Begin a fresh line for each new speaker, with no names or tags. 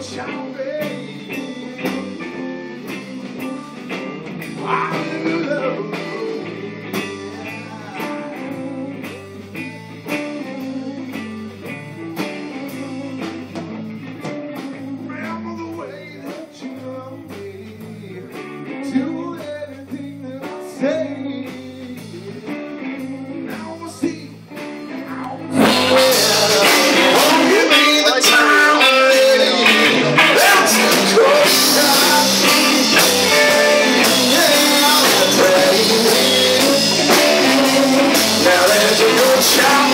Shout! shout.